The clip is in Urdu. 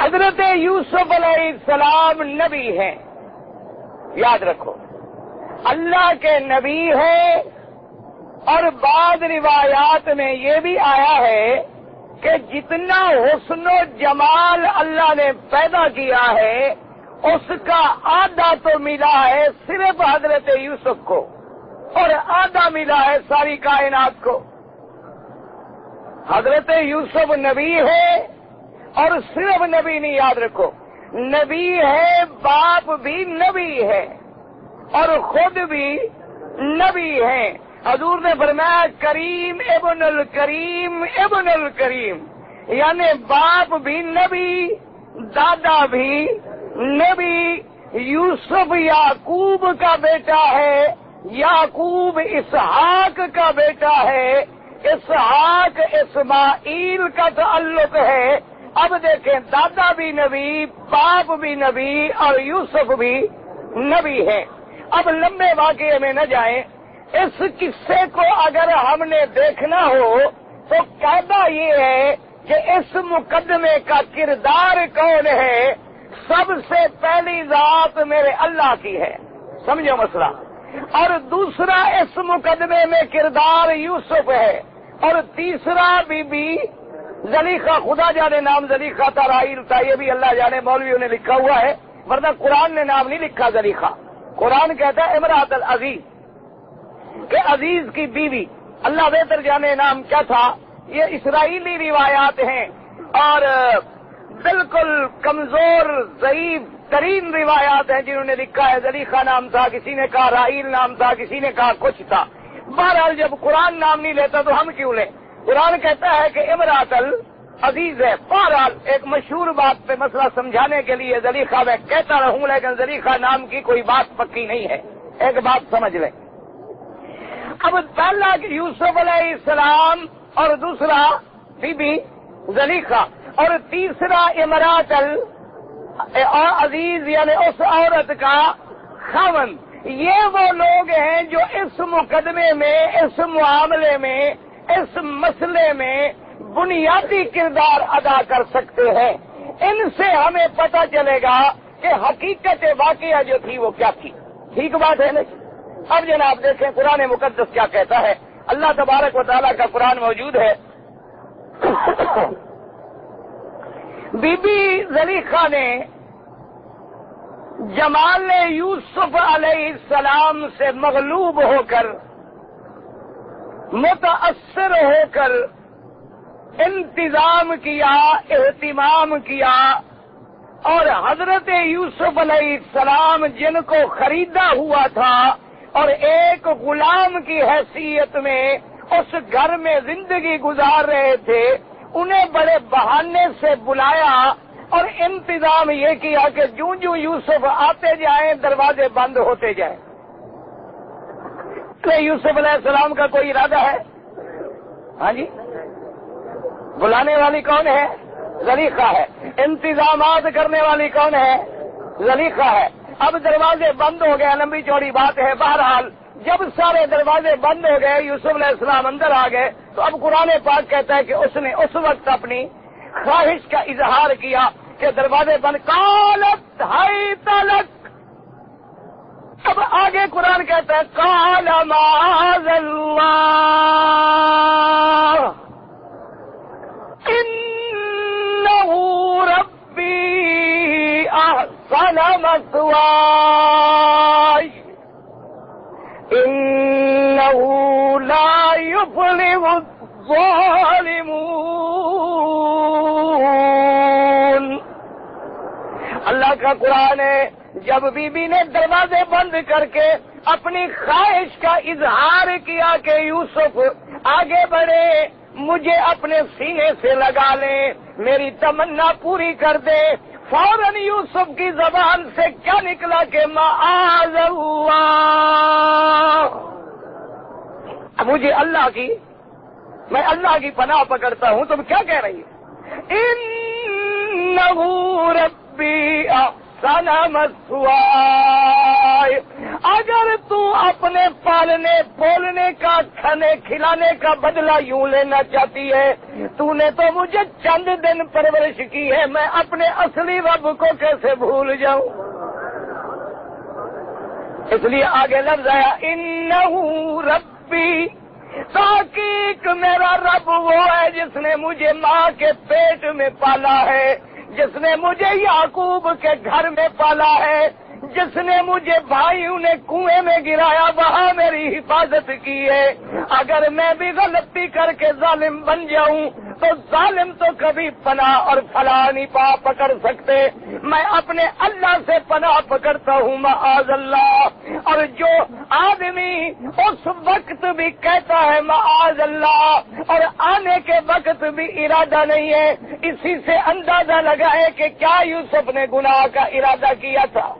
حضرت یوسف علیہ السلام نبی ہیں۔ یاد رکھو، اللہ کے نبی ہیں اور بعض روایات میں یہ بھی آیا ہے کہ جتنا حسن و جمال اللہ نے پیدا کیا ہے، اس کا آدھا تو ملا ہے صرف حضرت یوسف کو اور آدھا ملا ہے ساری کائنات کو۔ حضرت یوسف نبی ہے اور صرف نبی نہیں یاد رکھو۔ نبی ہے، باپ بھی نبی ہے اور خود بھی نبی ہے۔ حضور نے فرمایا، کریم ابن الکریم ابن الکریم۔ یعنی باپ بھی نبی، دادا بھی نبی۔ یوسف یعقوب کا بیٹا ہے، یعقوب اسحاق کا بیٹا ہے۔ اسحاق اسماعیل کا تعلق ہے۔ اب دیکھیں دادا بھی نبی، باپ بھی نبی اور یوسف بھی نبی ہے اب لمبے واقعے میں نہ جائیں۔ اس قصے کو اگر ہم نے دیکھنا ہو تو قاعدہ یہ ہے کہ اس مقدمے کا کردار کون ہے؟ سب سے پہلی ذات میرے اللہ کی ہے۔ سمجھو مسئلہ۔ اور دوسرا اس مقدمے میں کردار یوسف ہے۔ اور تیسرا بی بی زلیخا، خدا جانے نام زلیخا تھا رائل تھا یہ بھی اللہ جانے مولویوں نے لکھا ہوا ہے، ورنہ قرآن نے نام نہیں لکھا زلیخا۔ قرآن کہتا ہے امراط العزیز، کہ عزیز کی بیوی، اللہ بہتر جانے نام کیا تھا؟ یہ اسرائیلی روایات ہیں، اور بالکل کمزور، ضعیف، ترین روایات ہیں جنہوں نے لکھا ہے، زلیخا نام تھا، کسی نے کہا رائل نام تھا، کسی نے کہا، کچھ تھا۔ بہرحال جب قرآن نام نہیں لیتا تو ہم کیوں لیں؟ قرآن کہتا ہے کہ امراط عزیز ہے۔ بہرحال ایک مشہور بات پہ مسئلہ سمجھانے کے لیے زلیخا میں کہتا رہوں، لیکن زلیخا نام کی کوئی بات پکی نہیں ہے۔ ایک بات سمجھ لیں۔ اب پہلا یوسف علیہ السلام اور دوسرا بی بی زلیخا اور تیسرا امراط عزیز یعنی اس عورت کا خاون۔ یہ وہ لوگ ہیں جو اس مقدمے میں، اس معاملے میں اس مسئلے میں بنیادی کردار ادا کر سکتے ہیں۔ ان سے ہمیں پتہ چلے گا کہ حقیقت واقعہ جو تھی وہ کیا تھی۔ ٹھیک بات ہے نا جی؟ اب جناب دیکھیں قرآن مقدس کیا کہتا ہے۔ اللہ تبارک و تعالیٰ کا قرآن موجود ہے۔ بی بی زلیخا نے جمال یوسف علیہ السلام سے مغلوب ہو کر متاثر ہو کر انتظام کیا، اہتمام کیا اور حضرت یوسف علیہ السلام جن کو خریدا ہوا تھا اور ایک غلام کی حیثیت میں اس گھر میں زندگی گزار رہے تھے، انہیں بڑے بہانے سے بلایا اور انتظام یہ کیا کہ جوں جوں یوسف آتے جائیں، دروازے بند ہوتے جائیں۔ کہ یوسف علیہ السلام کا کوئی ارادہ ہے؟ ہاں جی۔ بلانے والی کون ہے؟ زلیخا ہے۔ انتظامات کرنے والی کون ہے؟ زلیخا ہے۔ اب دروازے بند ہو گئے، لمبی چوڑی بات ہے۔ بہرحال، جب سارے دروازے بند ہو گئے، یوسف علیہ السلام اندر آ گئے، تو اب قرآن پاک کہتا ہے کہ اس نے اس وقت اپنی خواہش کا اظہار کیا کہ دروازے بند۔ کالت ہائی تلک آگے قرآن کہتا ہے کال معاذ اللہ۔ انہو ربی احسن مسوائی۔ انہو لا الظالمون۔ اللہ کا قرآن ہے جب بی بی نے دروازے بند کر کے اپنی خواہش کا اظہار کیا کہ یوسف آگے بڑھے، مجھے اپنے سینے سے لگا لیں میری تمنا پوری کر دے۔ فوراً یوسف کی زبان سے کیا نکلا کہ معاذ اللہ؟ مجھے اللہ کی، میں اللہ کی پناہ پکڑتا ہوں، تم کیا کہہ رہی انہو ربی مسوائے اگر تو اپنے پالنے پولنے کا، کھانے، کھلانے کا بدلہ یوں لینا چاہتی ہے، تو نے تو مجھے چند دن پرورش کی ہے، میں اپنے اصلی رب کو کیسے بھول جاؤں؟ اس لیے آگے لفظ آیا ان ربی تاکہ میرا رب وہ ہے جس نے مجھے ماں کے پیٹ میں پالا ہے۔ جس نے مجھے یعقوب کے گھر میں پالا ہے، جس نے مجھے بھائیوں نے کنویں میں گرایا، وہاں میری حفاظت کی ہے۔ اگر میں بھی غلطی کر کے ظالم بن جاؤں تو ظالم تو کبھی پناہ اور فلاں نہیں پا پکڑ سکتے۔ میں اپنے اللہ سے پناہ پکڑتا ہوں، معاذ اللہ۔ اور جو آدمی اس وقت بھی کہتا ہے، معاذ اللہ، اور آنے کے وقت بھی ارادہ نہیں ہے، اسی سے اندازہ لگائے کہ کیا یوسف نے گناہ کا ارادہ کیا تھا۔